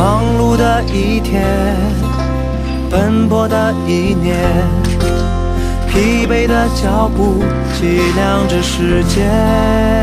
忙碌的一天奔波的一年疲惫的脚步计量着时间。